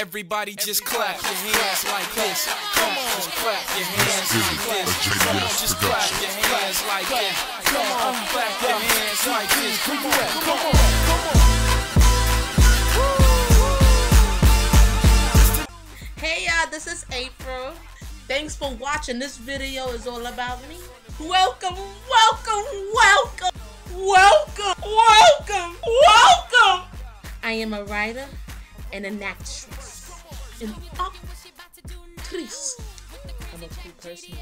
Everybody just clap your hands like this. Come on, just clap your hands like this. Come on, just clap your hands like this. Come on, clap your hands like this. Come on, come on, come on. Hey y'all, this is April. Thanks for watching. This video is all about me. Welcome, welcome, welcome, welcome, welcome, welcome. I am a writer and an actress. An actress. I'm a cool person.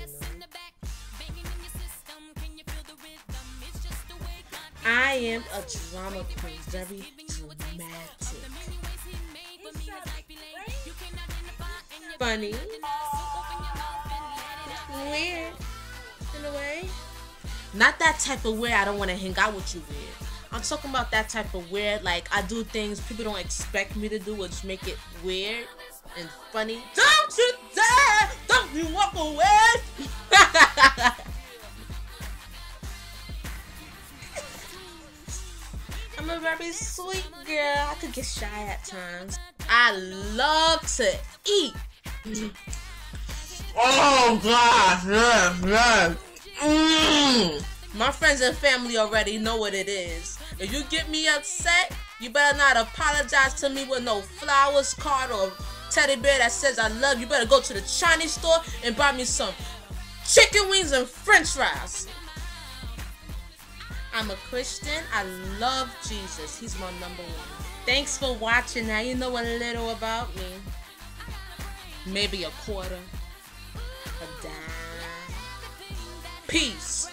I am a drama queen, very dramatic. Funny. Weird. In a way. Not that type of weird I don't want to hang out with you weird. I'm talking about that type of weird, like I do things people don't expect me to do, which make it weird and funny. Don't you dare! Don't you walk away! I'm a very sweet girl. I could get shy at times. I love to eat. oh gosh, yes, yes. Mm. My friends and family already know what it is. If you get me upset, you better not apologize to me with no flowers, card, or teddy bear that says I love you. Better go to the Chinese store and buy me some chicken wings and french fries. I'm a Christian. I love Jesus. He's my number one. Thanks for watching. Now you know a little about me. Maybe a quarter, a dime. Peace.